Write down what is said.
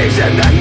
believes in the